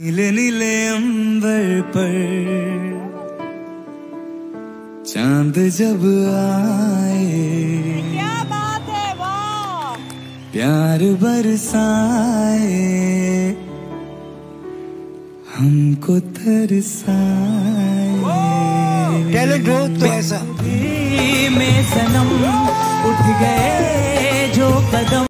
नीले नीले अंबर पर। चाँद जब आए क्या बात है वाह। प्यार बरसाए हमको तरसाए। टैलेंट हो तो ऐसा। में सनम उठ गए जो कदम